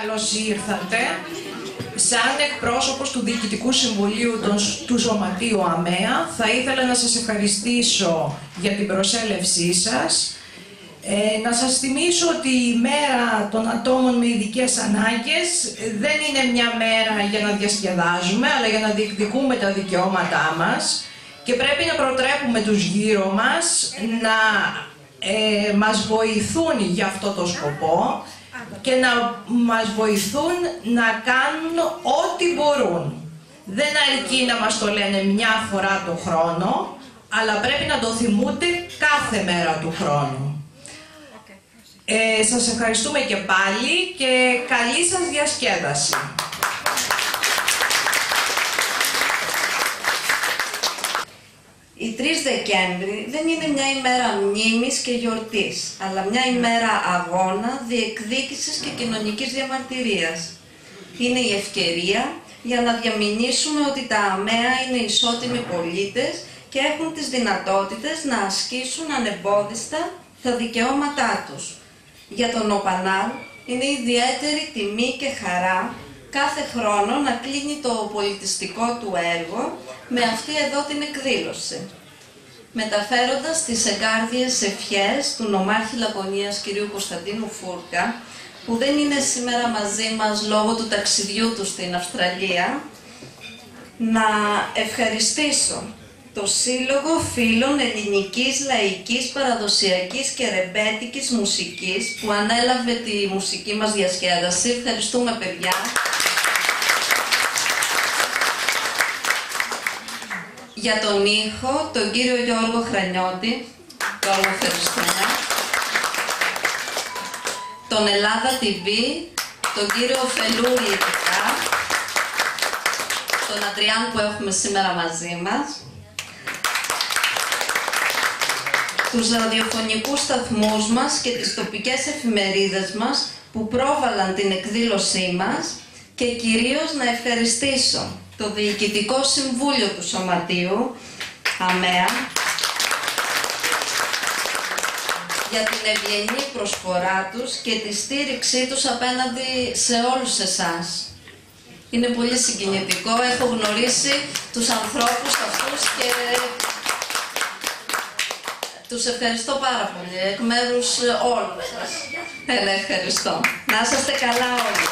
Καλώς ήρθατε. Σαν εκπρόσωπος του Διοικητικού Συμβουλίου του Σωματείου ΑΜΕΑ θα ήθελα να σας ευχαριστήσω για την προσέλευσή σας. Ε, να σας θυμίσω ότι η μέρα των ατόμων με ειδικές ανάγκες δεν είναι μια μέρα για να διασκεδάζουμε, αλλά για να διεκδικούμε τα δικαιώματά μας και πρέπει να προτρέπουμε τους γύρω μας να ε, μας βοηθούν για αυτό το σκοπό και να μας βοηθούν να κάνουν ό,τι μπορούν. Δεν αρκεί να μας το λένε μια φορά το χρόνο, αλλά πρέπει να το θυμούνται κάθε μέρα του χρόνου. Ε, σας ευχαριστούμε και πάλι και καλή σας διασκέδαση. Η 3 Δεκέμβρη δεν είναι μια ημέρα μνήμης και γιορτής, αλλά μια ημέρα αγώνα, διεκδίκησης και κοινωνικής διαμαρτυρίας. Είναι η ευκαιρία για να διαμηνήσουμε ότι τα ΑΜΕΑ είναι ισότιμοι πολίτες και έχουν τις δυνατότητες να ασκήσουν ανεμπόδιστα τα δικαιώματά τους. Για τον ΟΠΑΝΑΛ είναι ιδιαίτερη τιμή και χαρά κάθε χρόνο να κλείνει το πολιτιστικό του έργο με αυτή εδώ την εκδήλωση. Μεταφέροντας τις εγκάρδιες ευχές του νομάρχη Λακωνίας κ. Κωνσταντίνου Φούρκα, που δεν είναι σήμερα μαζί μας λόγω του ταξιδιού του στην Αυστραλία, να ευχαριστήσω το Σύλλογο Φίλων Ελληνικής Λαϊκής Παραδοσιακής και Ρεμπέτικης Μουσικής που ανέλαβε τη μουσική μας διασκέδαση. Ευχαριστούμε παιδιά. Για τον ήχο, τον κύριο Γιώργο Χρανιώτη, Γιώργο ευχαριστούμε. Τον Ελλάδα TV, τον κύριο Φελούρη ειδικά, τον Αντριάν που έχουμε σήμερα μαζί μας. τους ραδιοφωνικούς σταθμούς μας και τις τοπικές εφημερίδες μας που πρόβαλαν την εκδήλωσή μας και κυρίως να ευχαριστήσω το Διοικητικό Συμβούλιο του Σωματείου, ΑΜΕΑ, για την ευγενή προσφορά τους και τη στήριξή τους απέναντι σε όλους εσάς. Είναι πολύ συγκινητικό, έχω γνωρίσει τους ανθρώπους αυτούς και τους ευχαριστώ πάρα πολύ, εκ μέρους όλων σας. Έλα, ευχαριστώ. Να είσαστε καλά όλοι.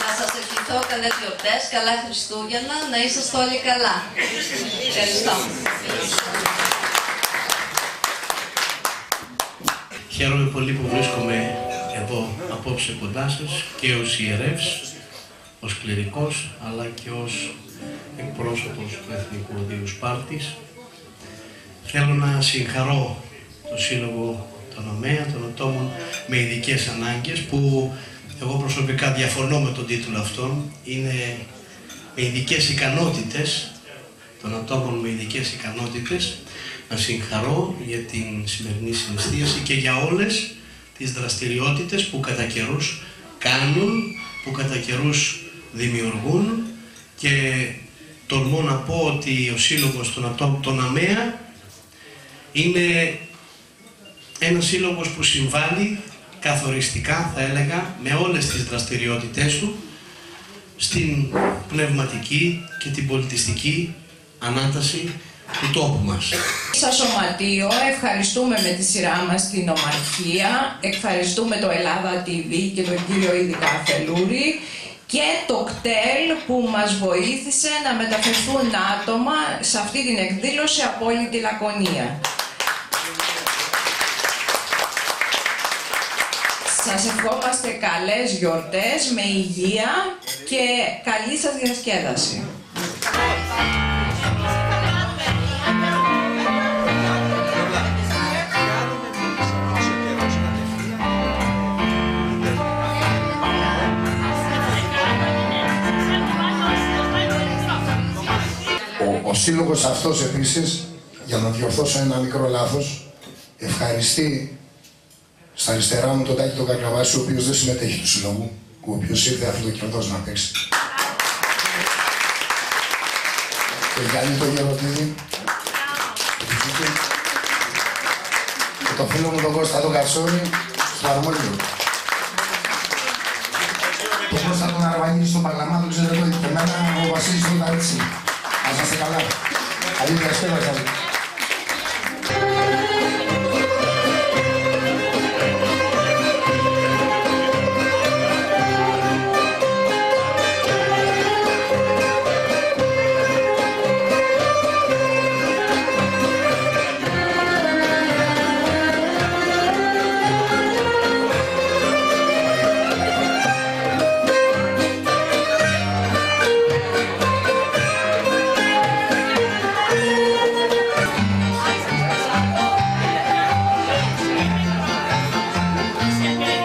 Να σας ευχηθώ καλές γιορτές, καλά Χριστούγεννα, να είσαστε όλοι καλά. Ευχαριστώ. Χαίρομαι πολύ που βρίσκομαι εδώ απόψε κοντά σας και ως ιερεύς, ως κληρικός, αλλά και ως εκπρόσωπος του Εθνικού Οδείου Σπάρτης, Θέλω να συγχαρώ το Σύλλογο των ΟΜΕΑ, των ατόμων με ειδικές ανάγκες που εγώ προσωπικά διαφωνώ με τον τίτλο αυτόν. Είναι με ειδικές ικανότητες των ατόμων με ειδικές ικανότητες να συγχαρώ για την σημερινή συναισθίαση και για όλες τις δραστηριότητες που κατά καιρούς κάνουν, που κατά καιρούς δημιουργούν και τολμώ να πω ότι ο Σύλλογος των Ατόμων των ΑΜΕΑ είναι ένας σύλλογος που συμβάλλει καθοριστικά, θα έλεγα, με όλες τις δραστηριότητές του στην πνευματική και την πολιτιστική ανάταση του τόπου μας. Σα Σωματείο, ευχαριστούμε με τη σειρά μας την Ομαρχία, ευχαριστούμε το Ελλάδα TV και τον κύριο Ειδικά Φελούρη και το κτέλ που μας βοήθησε να μεταφερθούν άτομα σε αυτή την εκδήλωση από όλη τη Λακωνία. Σας ευχόμαστε καλές γιορτές με υγεία και καλή σας διασκέδαση. Ο, ο σύλλογος αυτός επίσης, για να διορθώσω ένα μικρό λάθος, ευχαριστεί στα αριστερά μου τον Τάκη τον Κακλαβάση, ο οποίος δεν συμμετέχει του συλλόγου, ο οποίος ήρθε αφιλοκρατό να παίξει. Το Γιάννη τον Γεροντίδη. Και το φίλο μου τον Κώστα τον Καρσόνη, στο Αρμόνιο. Το Κώστα τον Αρβανίδη στο Παλαμά, το ξέρετε το εμένα, ο Βασίλης τον Ταρίτσι. Ας είστε καλά. Αλλή, καλησπέρα σας. Σαν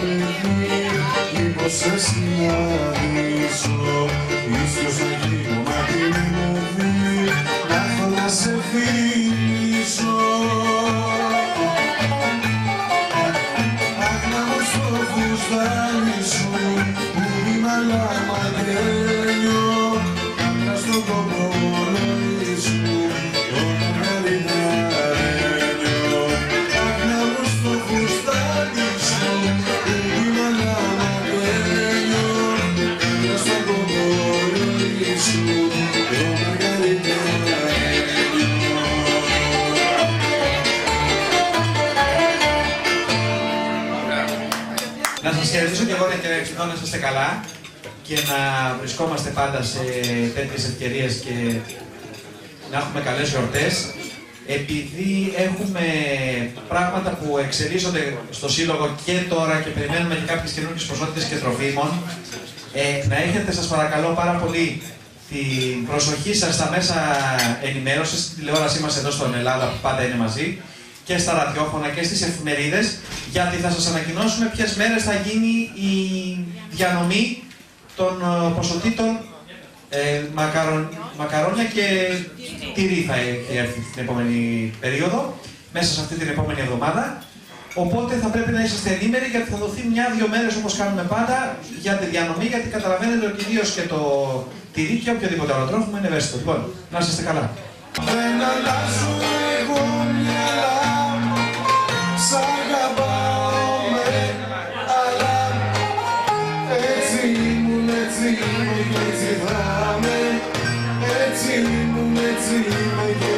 παιδί μήπως σε συναντήσω ίσως να γίνω μακρινή μου δει να έχω να σε φιλήσω σας χαιρετήσω και εγώ και ευχηθώ να είστε καλά και να βρισκόμαστε πάντα σε τέτοιες ευκαιρίες και να έχουμε καλές γιορτές. Επειδή έχουμε πράγματα που εξελίσσονται στο Σύλλογο και τώρα και περιμένουμε και κάποιες καινούργιες ποσότητες και τροφίμων, ε, να έχετε σας παρακαλώ πάρα πολύ την προσοχή σας στα μέσα ενημέρωσης, στην τηλεόρασή μας εδώ στον Ελλάδα που πάντα είναι μαζί, και στα ραδιόφωνα και στις εφημερίδες, γιατί θα σας ανακοινώσουμε ποιες μέρες θα γίνει η διανομή των ε, ποσοτήτων ε, μακαρον, μακαρόνια και τυρί θα έχει έρθει την επόμενη περίοδο, μέσα σε αυτή την επόμενη εβδομάδα. Οπότε θα πρέπει να είσαστε ενήμεροι γιατί θα δοθεί μια-δύο μέρες όπως κάνουμε πάντα για τη διανομή, γιατί καταλαβαίνετε ότι ιδίως και το τυρί και οποιοδήποτε άλλο τρόφιμο είναι ευαίσθητο. Λοιπόν, να είστε καλά. Δεν αλλάζω εγώ μυαλά Σ' αγαπάω με αλλά Έτσι ήμουν, έτσι είμαι και έτσι θα είμαι. Έτσι ήμουν, έτσι είμαι και έτσι